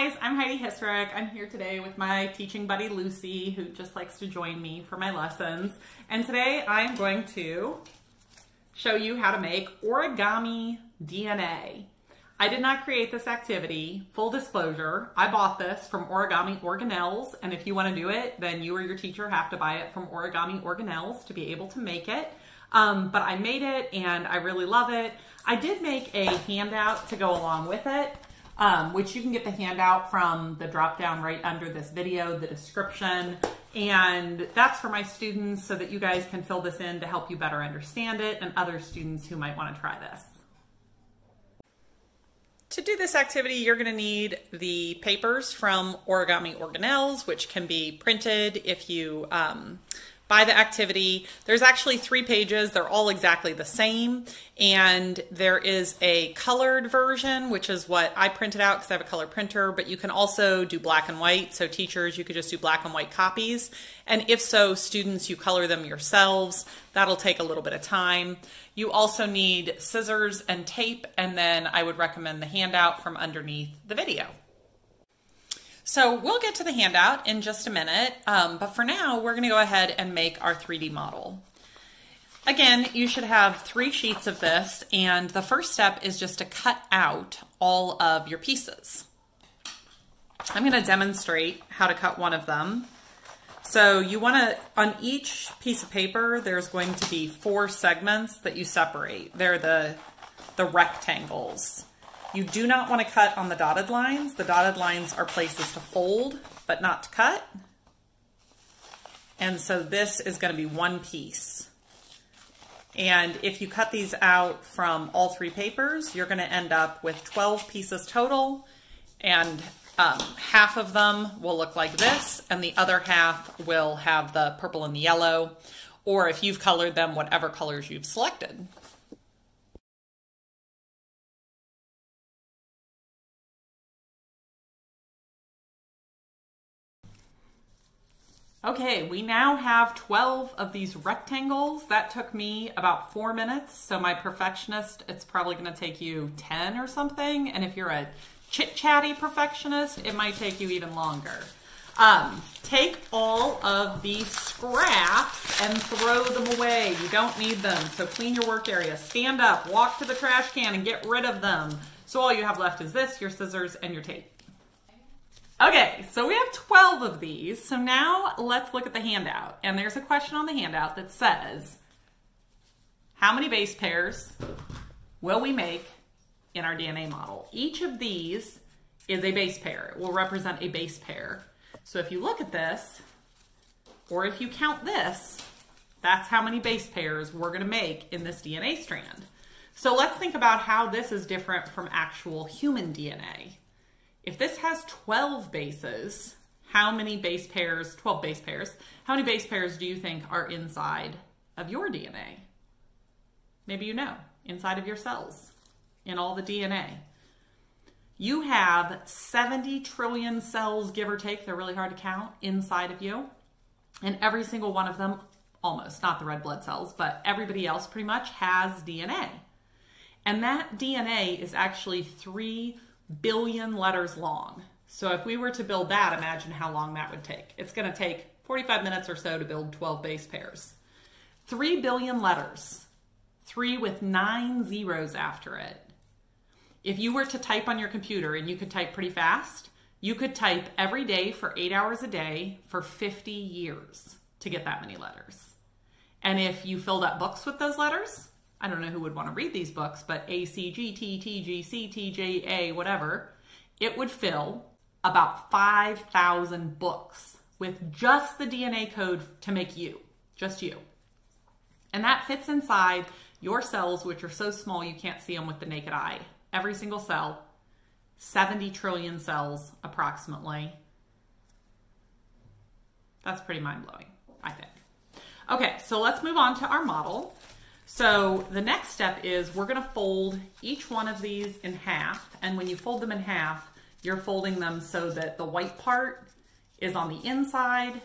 guys, I'm Heidi Hisrich. I'm here today with my teaching buddy Lucy, who just likes to join me for my lessons. And today I'm going to show you how to make origami DNA. I did not create this activity. Full disclosure, I bought this from Origami Organelles, and if you want to do it, then you or your teacher have to buy it from Origami Organelles to be able to make it. Um, but I made it and I really love it. I did make a handout to go along with it um, which you can get the handout from the drop down right under this video, the description. And that's for my students so that you guys can fill this in to help you better understand it and other students who might want to try this. To do this activity, you're going to need the papers from Origami Organelles, which can be printed if you um, by the activity. There's actually three pages. They're all exactly the same. And there is a colored version, which is what I printed out because I have a color printer, but you can also do black and white. So teachers, you could just do black and white copies. And if so, students, you color them yourselves. That'll take a little bit of time. You also need scissors and tape, and then I would recommend the handout from underneath the video. So we'll get to the handout in just a minute, um, but for now, we're gonna go ahead and make our 3D model. Again, you should have three sheets of this, and the first step is just to cut out all of your pieces. I'm gonna demonstrate how to cut one of them. So you wanna, on each piece of paper, there's going to be four segments that you separate. They're the, the rectangles. You do not want to cut on the dotted lines. The dotted lines are places to fold, but not to cut. And so this is going to be one piece. And if you cut these out from all three papers, you're going to end up with 12 pieces total. And um, half of them will look like this, and the other half will have the purple and the yellow. Or if you've colored them, whatever colors you've selected. Okay, we now have 12 of these rectangles. That took me about four minutes. So my perfectionist, it's probably gonna take you 10 or something. And if you're a chit-chatty perfectionist, it might take you even longer. Um, take all of these scraps and throw them away. You don't need them, so clean your work area. Stand up, walk to the trash can and get rid of them. So all you have left is this, your scissors, and your tape. Okay, so we have 12 of these. So now let's look at the handout. And there's a question on the handout that says, how many base pairs will we make in our DNA model? Each of these is a base pair. It will represent a base pair. So if you look at this, or if you count this, that's how many base pairs we're gonna make in this DNA strand. So let's think about how this is different from actual human DNA. If this has 12 bases, how many base pairs, 12 base pairs, how many base pairs do you think are inside of your DNA? Maybe you know, inside of your cells, in all the DNA. You have 70 trillion cells, give or take, they're really hard to count, inside of you. And every single one of them, almost, not the red blood cells, but everybody else pretty much has DNA. And that DNA is actually three billion letters long. So if we were to build that, imagine how long that would take. It's going to take 45 minutes or so to build 12 base pairs. 3 billion letters, 3 with 9 zeros after it. If you were to type on your computer and you could type pretty fast, you could type every day for 8 hours a day for 50 years to get that many letters. And if you filled up books with those letters, I don't know who would want to read these books, but A, C, G, T, T, G, C, T, J, A, whatever, it would fill about 5,000 books with just the DNA code to make you, just you. And that fits inside your cells, which are so small you can't see them with the naked eye. Every single cell, 70 trillion cells approximately. That's pretty mind blowing, I think. Okay, so let's move on to our model. So the next step is we're gonna fold each one of these in half. And when you fold them in half, you're folding them so that the white part is on the inside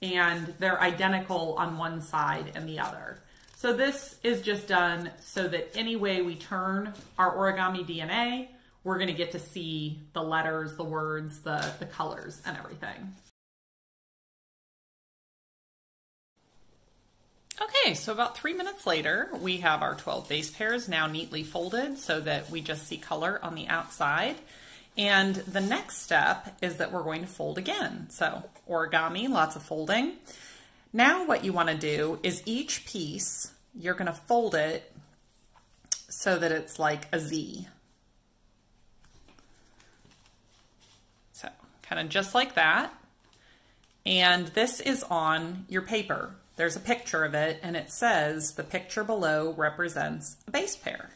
and they're identical on one side and the other. So this is just done so that any way we turn our origami DNA, we're going to get to see the letters, the words, the, the colors, and everything. Okay, so about three minutes later, we have our 12 base pairs now neatly folded so that we just see color on the outside. And the next step is that we're going to fold again. So origami, lots of folding. Now what you want to do is each piece, you're going to fold it so that it's like a Z. So kind of just like that. And this is on your paper. There's a picture of it and it says the picture below represents a base pair.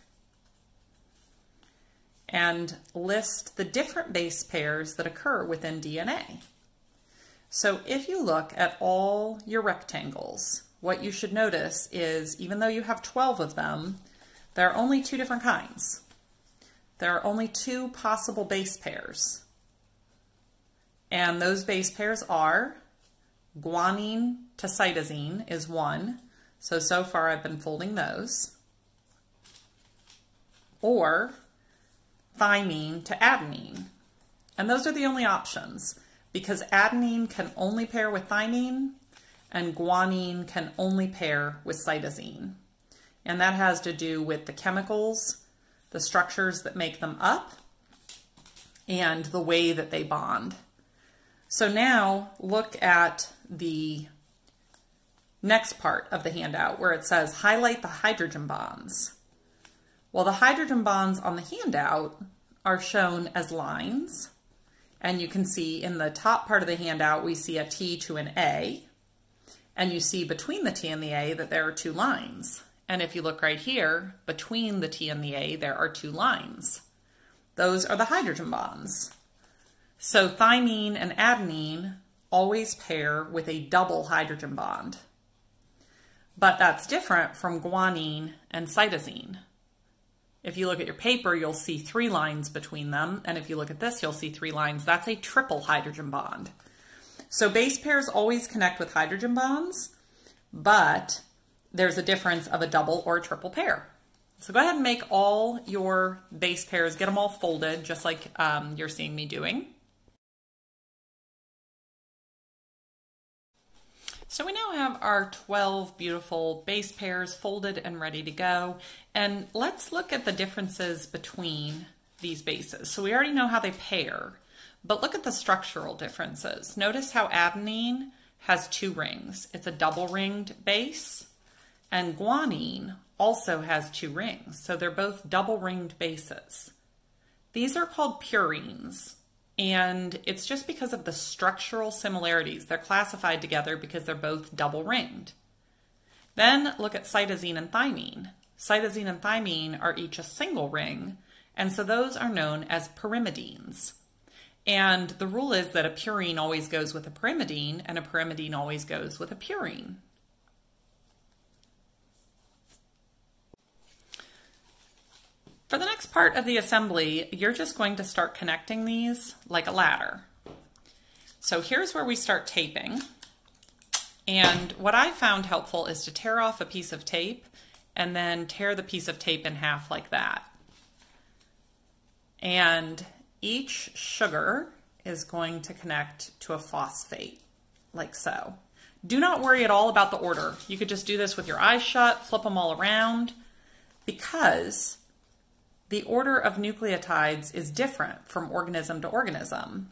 And list the different base pairs that occur within DNA. So if you look at all your rectangles, what you should notice is even though you have 12 of them, there are only two different kinds. There are only two possible base pairs. And those base pairs are guanine to cytosine is one. So, so far I've been folding those. Or thymine to adenine. And those are the only options because adenine can only pair with thymine and guanine can only pair with cytosine. And that has to do with the chemicals, the structures that make them up, and the way that they bond. So now look at the next part of the handout where it says highlight the hydrogen bonds. Well, the hydrogen bonds on the handout are shown as lines. And you can see in the top part of the handout, we see a T to an A. And you see between the T and the A that there are two lines. And if you look right here, between the T and the A, there are two lines. Those are the hydrogen bonds. So thymine and adenine always pair with a double hydrogen bond. But that's different from guanine and cytosine. If you look at your paper, you'll see three lines between them. And if you look at this, you'll see three lines. That's a triple hydrogen bond. So base pairs always connect with hydrogen bonds, but there's a difference of a double or a triple pair. So go ahead and make all your base pairs, get them all folded just like um, you're seeing me doing. So we now have our 12 beautiful base pairs folded and ready to go. And let's look at the differences between these bases. So we already know how they pair, but look at the structural differences. Notice how adenine has two rings. It's a double ringed base and guanine also has two rings. So they're both double ringed bases. These are called purines. And it's just because of the structural similarities. They're classified together because they're both double ringed. Then look at cytosine and thymine. Cytosine and thymine are each a single ring, and so those are known as pyrimidines. And the rule is that a purine always goes with a pyrimidine, and a pyrimidine always goes with a purine. For the next part of the assembly, you're just going to start connecting these like a ladder. So here's where we start taping. And what I found helpful is to tear off a piece of tape and then tear the piece of tape in half like that. And each sugar is going to connect to a phosphate, like so. Do not worry at all about the order. You could just do this with your eyes shut, flip them all around, because the order of nucleotides is different from organism to organism.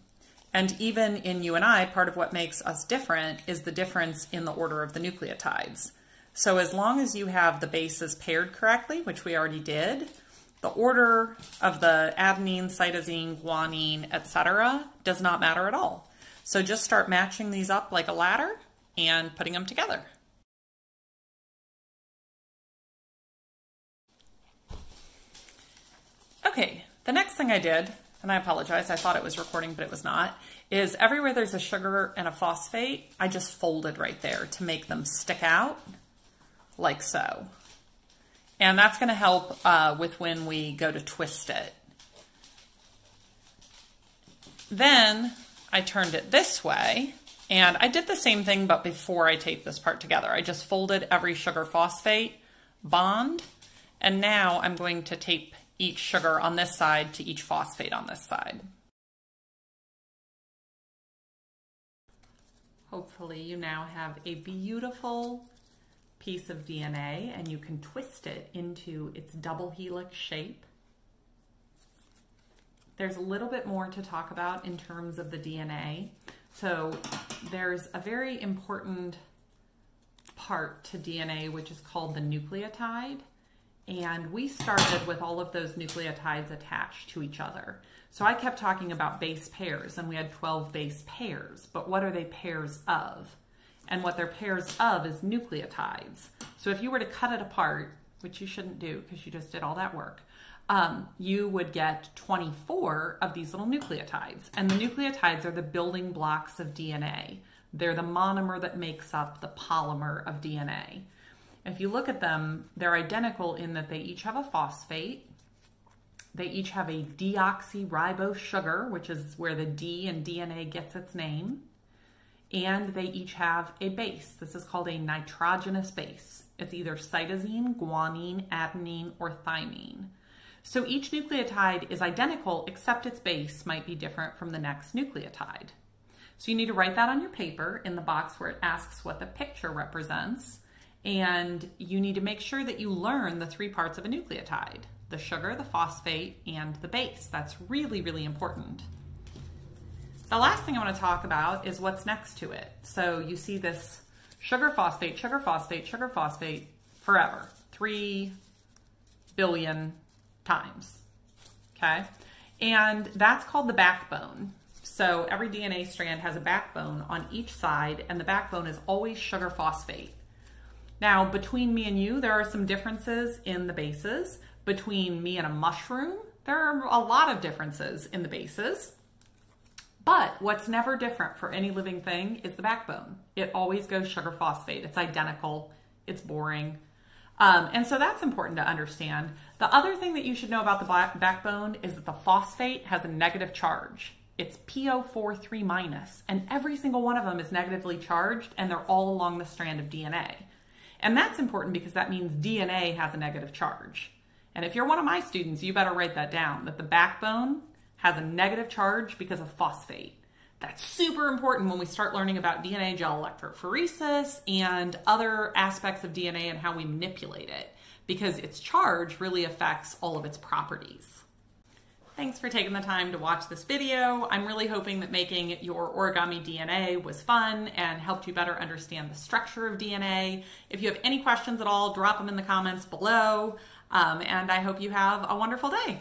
And even in you and I, part of what makes us different is the difference in the order of the nucleotides. So as long as you have the bases paired correctly, which we already did, the order of the adenine, cytosine, guanine, etc. does not matter at all. So just start matching these up like a ladder and putting them together. Okay, the next thing I did, and I apologize, I thought it was recording, but it was not, is everywhere there's a sugar and a phosphate, I just folded right there to make them stick out like so. And that's going to help uh, with when we go to twist it. Then I turned it this way and I did the same thing, but before I taped this part together. I just folded every sugar phosphate bond and now I'm going to tape each sugar on this side to each phosphate on this side. Hopefully you now have a beautiful piece of DNA and you can twist it into its double helix shape. There's a little bit more to talk about in terms of the DNA. So there's a very important part to DNA, which is called the nucleotide. And we started with all of those nucleotides attached to each other. So I kept talking about base pairs, and we had 12 base pairs. But what are they pairs of? And what they're pairs of is nucleotides. So if you were to cut it apart, which you shouldn't do because you just did all that work, um, you would get 24 of these little nucleotides. And the nucleotides are the building blocks of DNA. They're the monomer that makes up the polymer of DNA. If you look at them, they're identical in that they each have a phosphate. They each have a deoxyribose sugar, which is where the D in DNA gets its name. And they each have a base. This is called a nitrogenous base. It's either cytosine, guanine, adenine, or thymine. So each nucleotide is identical except its base might be different from the next nucleotide. So you need to write that on your paper in the box where it asks what the picture represents. And you need to make sure that you learn the three parts of a nucleotide, the sugar, the phosphate, and the base. That's really, really important. The last thing I want to talk about is what's next to it. So you see this sugar phosphate, sugar phosphate, sugar phosphate forever, three billion times, okay? And that's called the backbone. So every DNA strand has a backbone on each side and the backbone is always sugar phosphate. Now, between me and you, there are some differences in the bases. Between me and a mushroom, there are a lot of differences in the bases. But what's never different for any living thing is the backbone. It always goes sugar phosphate. It's identical. It's boring. Um, and so that's important to understand. The other thing that you should know about the backbone is that the phosphate has a negative charge. It's PO43 minus, and every single one of them is negatively charged, and they're all along the strand of DNA. And that's important because that means DNA has a negative charge. And if you're one of my students, you better write that down, that the backbone has a negative charge because of phosphate. That's super important when we start learning about DNA gel electrophoresis and other aspects of DNA and how we manipulate it because its charge really affects all of its properties. Thanks for taking the time to watch this video. I'm really hoping that making your origami DNA was fun and helped you better understand the structure of DNA. If you have any questions at all, drop them in the comments below. Um, and I hope you have a wonderful day.